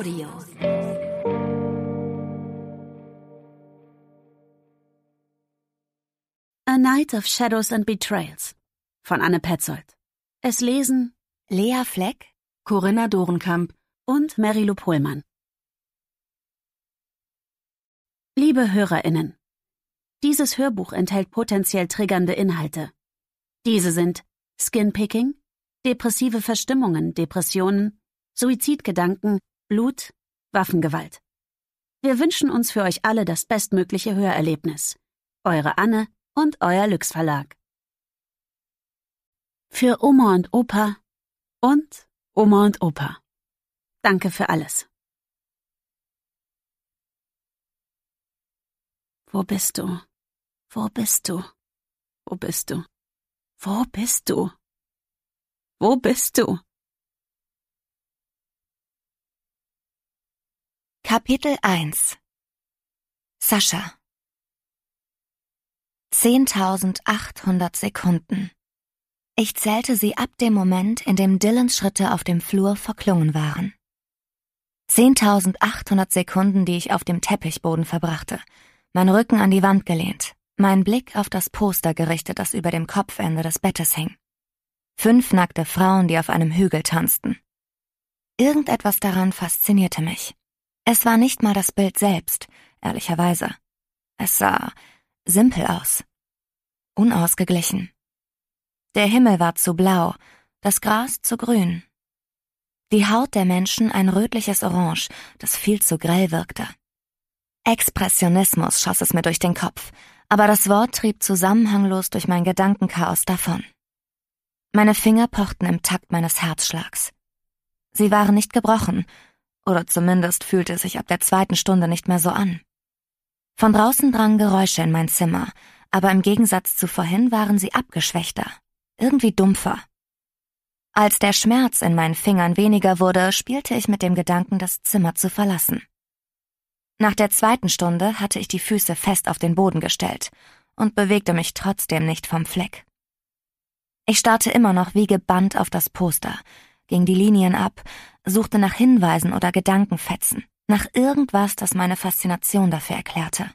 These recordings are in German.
Audio. A Night of Shadows and Betrayals von Anne Petzold. Es lesen Lea Fleck, Corinna Dorenkamp und Mary-Lou Pohlmann. Liebe HörerInnen, dieses Hörbuch enthält potenziell triggernde Inhalte. Diese sind Skinpicking, depressive Verstimmungen, Depressionen, Suizidgedanken, Blut, Waffengewalt. Wir wünschen uns für euch alle das bestmögliche Hörerlebnis. Eure Anne und euer Lüx Verlag. Für Oma und Opa und Oma und Opa. Danke für alles. Wo bist du? Wo bist du? Wo bist du? Wo bist du? Wo bist du? Kapitel 1 Sascha 10.800 Sekunden. Ich zählte sie ab dem Moment, in dem Dylans Schritte auf dem Flur verklungen waren. 10.800 Sekunden, die ich auf dem Teppichboden verbrachte, mein Rücken an die Wand gelehnt, mein Blick auf das Poster gerichtet, das über dem Kopfende des Bettes hing. Fünf nackte Frauen, die auf einem Hügel tanzten. Irgendetwas daran faszinierte mich. Es war nicht mal das Bild selbst, ehrlicherweise. Es sah simpel aus. Unausgeglichen. Der Himmel war zu blau, das Gras zu grün. Die Haut der Menschen ein rötliches Orange, das viel zu grell wirkte. Expressionismus schoss es mir durch den Kopf, aber das Wort trieb zusammenhanglos durch mein Gedankenchaos davon. Meine Finger pochten im Takt meines Herzschlags. Sie waren nicht gebrochen, oder zumindest fühlte es sich ab der zweiten Stunde nicht mehr so an. Von draußen drangen Geräusche in mein Zimmer, aber im Gegensatz zu vorhin waren sie abgeschwächter, irgendwie dumpfer. Als der Schmerz in meinen Fingern weniger wurde, spielte ich mit dem Gedanken, das Zimmer zu verlassen. Nach der zweiten Stunde hatte ich die Füße fest auf den Boden gestellt und bewegte mich trotzdem nicht vom Fleck. Ich starrte immer noch wie gebannt auf das Poster, ging die Linien ab, suchte nach Hinweisen oder Gedankenfetzen, nach irgendwas, das meine Faszination dafür erklärte.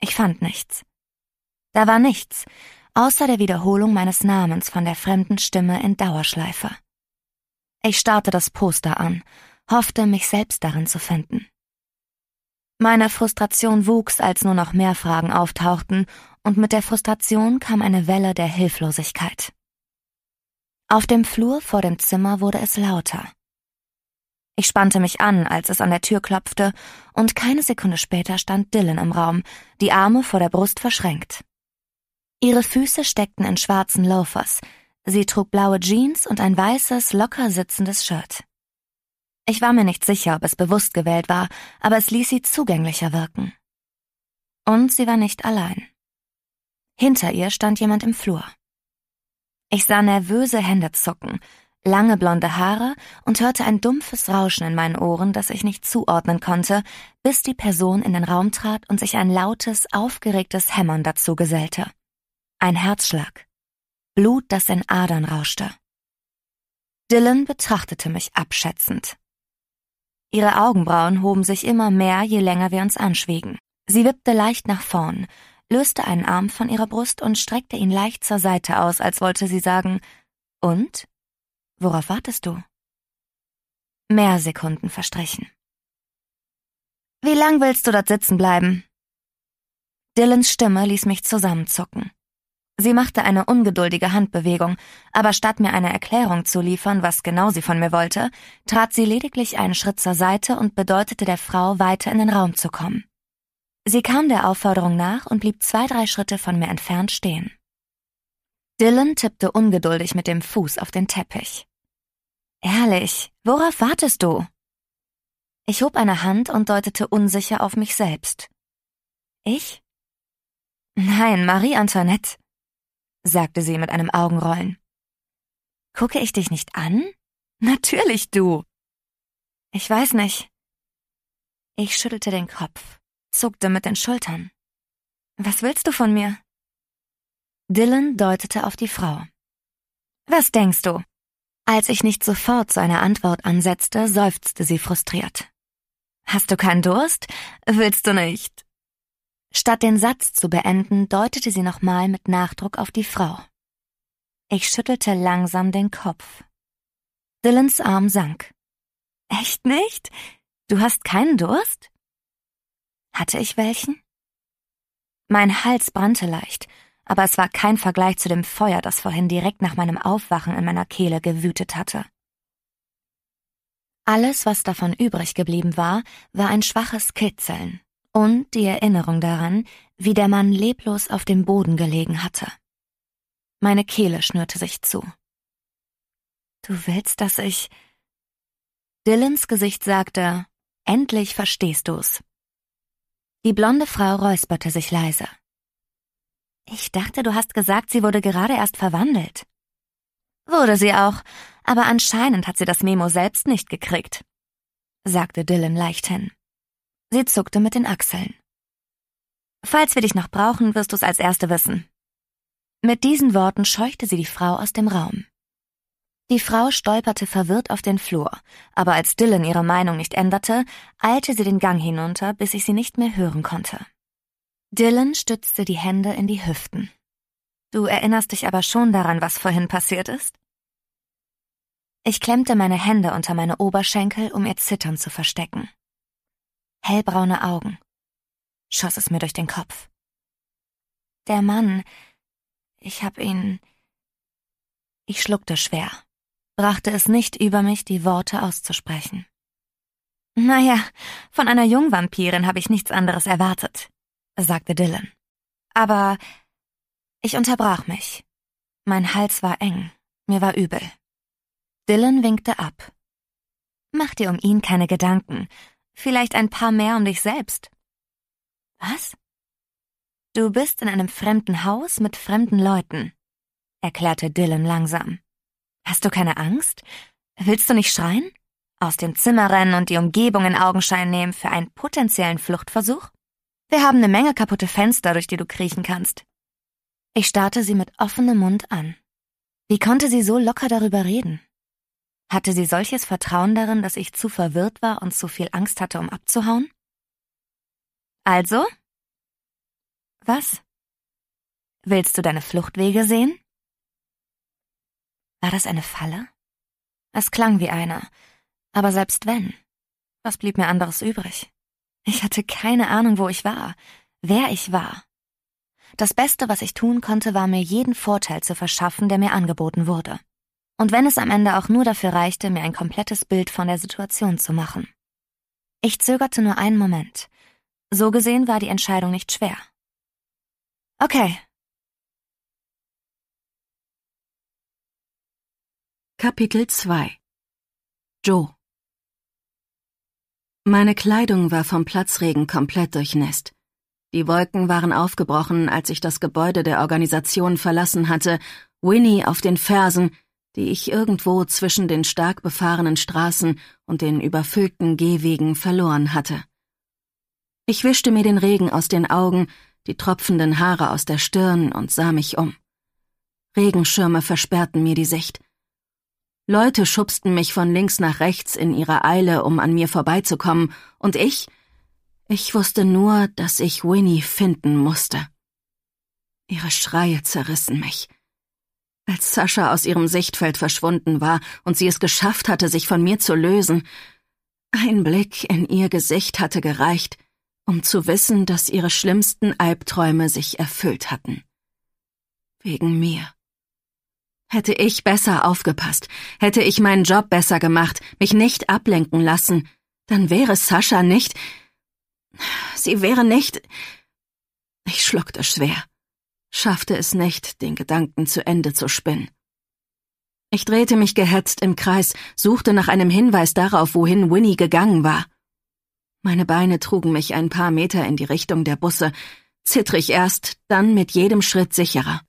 Ich fand nichts. Da war nichts, außer der Wiederholung meines Namens von der fremden Stimme in Dauerschleife. Ich starrte das Poster an, hoffte, mich selbst darin zu finden. Meine Frustration wuchs, als nur noch mehr Fragen auftauchten, und mit der Frustration kam eine Welle der Hilflosigkeit. Auf dem Flur vor dem Zimmer wurde es lauter. Ich spannte mich an, als es an der Tür klopfte, und keine Sekunde später stand Dylan im Raum, die Arme vor der Brust verschränkt. Ihre Füße steckten in schwarzen Loafers, sie trug blaue Jeans und ein weißes, locker sitzendes Shirt. Ich war mir nicht sicher, ob es bewusst gewählt war, aber es ließ sie zugänglicher wirken. Und sie war nicht allein. Hinter ihr stand jemand im Flur. Ich sah nervöse Hände zucken, lange blonde Haare und hörte ein dumpfes Rauschen in meinen Ohren, das ich nicht zuordnen konnte, bis die Person in den Raum trat und sich ein lautes, aufgeregtes Hämmern dazu gesellte. Ein Herzschlag. Blut, das in Adern rauschte. Dylan betrachtete mich abschätzend. Ihre Augenbrauen hoben sich immer mehr, je länger wir uns anschwiegen. Sie wippte leicht nach vorn, löste einen Arm von ihrer Brust und streckte ihn leicht zur Seite aus, als wollte sie sagen, und? Worauf wartest du? Mehr Sekunden verstrichen. Wie lang willst du dort sitzen bleiben? Dylans Stimme ließ mich zusammenzucken. Sie machte eine ungeduldige Handbewegung, aber statt mir eine Erklärung zu liefern, was genau sie von mir wollte, trat sie lediglich einen Schritt zur Seite und bedeutete der Frau, weiter in den Raum zu kommen. Sie kam der Aufforderung nach und blieb zwei, drei Schritte von mir entfernt stehen. Dylan tippte ungeduldig mit dem Fuß auf den Teppich. Ehrlich, worauf wartest du? Ich hob eine Hand und deutete unsicher auf mich selbst. Ich? Nein, Marie Antoinette, sagte sie mit einem Augenrollen. Gucke ich dich nicht an? Natürlich du. Ich weiß nicht. Ich schüttelte den Kopf zuckte mit den Schultern. Was willst du von mir? Dylan deutete auf die Frau. Was denkst du? Als ich nicht sofort zu einer Antwort ansetzte, seufzte sie frustriert. Hast du keinen Durst? Willst du nicht? Statt den Satz zu beenden, deutete sie nochmal mit Nachdruck auf die Frau. Ich schüttelte langsam den Kopf. Dylans Arm sank. Echt nicht? Du hast keinen Durst? Hatte ich welchen? Mein Hals brannte leicht, aber es war kein Vergleich zu dem Feuer, das vorhin direkt nach meinem Aufwachen in meiner Kehle gewütet hatte. Alles, was davon übrig geblieben war, war ein schwaches Kitzeln und die Erinnerung daran, wie der Mann leblos auf dem Boden gelegen hatte. Meine Kehle schnürte sich zu. Du willst, dass ich. Dylans Gesicht sagte, endlich verstehst du's. Die blonde Frau räusperte sich leise. Ich dachte, du hast gesagt, sie wurde gerade erst verwandelt. Wurde sie auch, aber anscheinend hat sie das Memo selbst nicht gekriegt, sagte Dylan leichthin. Sie zuckte mit den Achseln. Falls wir dich noch brauchen, wirst du's als Erste wissen. Mit diesen Worten scheuchte sie die Frau aus dem Raum. Die Frau stolperte verwirrt auf den Flur, aber als Dylan ihre Meinung nicht änderte, eilte sie den Gang hinunter, bis ich sie nicht mehr hören konnte. Dylan stützte die Hände in die Hüften. Du erinnerst dich aber schon daran, was vorhin passiert ist? Ich klemmte meine Hände unter meine Oberschenkel, um ihr Zittern zu verstecken. Hellbraune Augen. Schoss es mir durch den Kopf. Der Mann. Ich hab ihn. Ich schluckte schwer brachte es nicht über mich, die Worte auszusprechen. Naja, von einer Jungvampirin habe ich nichts anderes erwartet, sagte Dylan. Aber ich unterbrach mich. Mein Hals war eng, mir war übel. Dylan winkte ab. Mach dir um ihn keine Gedanken, vielleicht ein paar mehr um dich selbst. Was? Du bist in einem fremden Haus mit fremden Leuten, erklärte Dylan langsam. Hast du keine Angst? Willst du nicht schreien? Aus dem Zimmer rennen und die Umgebung in Augenschein nehmen für einen potenziellen Fluchtversuch? Wir haben eine Menge kaputte Fenster, durch die du kriechen kannst. Ich starrte sie mit offenem Mund an. Wie konnte sie so locker darüber reden? Hatte sie solches Vertrauen darin, dass ich zu verwirrt war und zu viel Angst hatte, um abzuhauen? Also? Was? Willst du deine Fluchtwege sehen? War das eine Falle? Es klang wie eine, aber selbst wenn, was blieb mir anderes übrig? Ich hatte keine Ahnung, wo ich war, wer ich war. Das Beste, was ich tun konnte, war mir jeden Vorteil zu verschaffen, der mir angeboten wurde. Und wenn es am Ende auch nur dafür reichte, mir ein komplettes Bild von der Situation zu machen. Ich zögerte nur einen Moment. So gesehen war die Entscheidung nicht schwer. Okay, Kapitel 2 Joe Meine Kleidung war vom Platzregen komplett durchnässt. Die Wolken waren aufgebrochen, als ich das Gebäude der Organisation verlassen hatte, Winnie auf den Fersen, die ich irgendwo zwischen den stark befahrenen Straßen und den überfüllten Gehwegen verloren hatte. Ich wischte mir den Regen aus den Augen, die tropfenden Haare aus der Stirn und sah mich um. Regenschirme versperrten mir die Sicht. Leute schubsten mich von links nach rechts in ihrer Eile, um an mir vorbeizukommen, und ich, ich wusste nur, dass ich Winnie finden musste. Ihre Schreie zerrissen mich. Als Sascha aus ihrem Sichtfeld verschwunden war und sie es geschafft hatte, sich von mir zu lösen, ein Blick in ihr Gesicht hatte gereicht, um zu wissen, dass ihre schlimmsten Albträume sich erfüllt hatten. Wegen mir. Hätte ich besser aufgepasst, hätte ich meinen Job besser gemacht, mich nicht ablenken lassen, dann wäre Sascha nicht. Sie wäre nicht. Ich schluckte schwer, schaffte es nicht, den Gedanken zu Ende zu spinnen. Ich drehte mich gehetzt im Kreis, suchte nach einem Hinweis darauf, wohin Winnie gegangen war. Meine Beine trugen mich ein paar Meter in die Richtung der Busse, zittrig erst, dann mit jedem Schritt sicherer.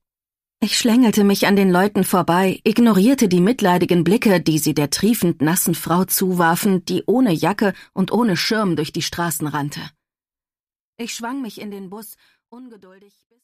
Ich schlängelte mich an den Leuten vorbei, ignorierte die mitleidigen Blicke, die sie der triefend nassen Frau zuwarfen, die ohne Jacke und ohne Schirm durch die Straßen rannte. Ich schwang mich in den Bus, ungeduldig bis